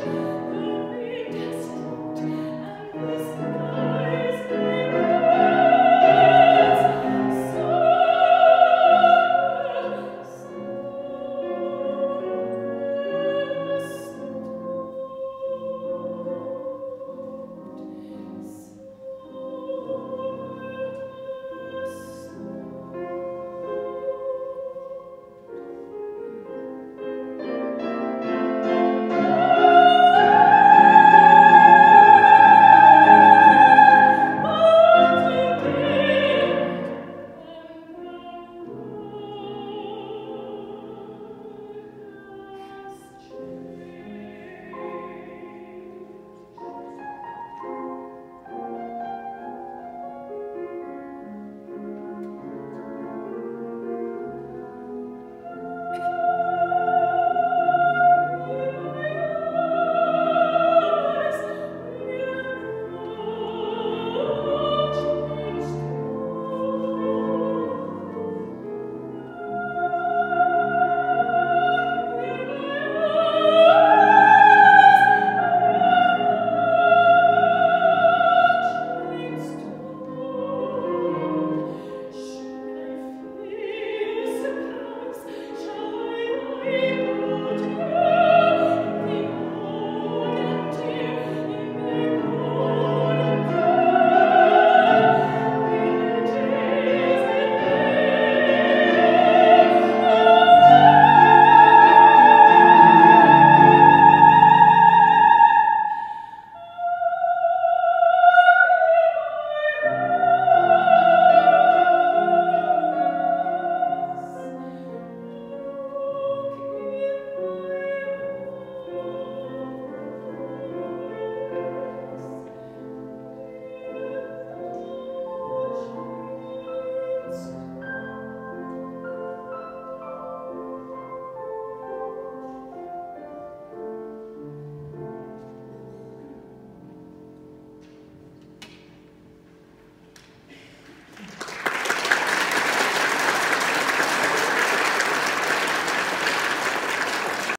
Jesus.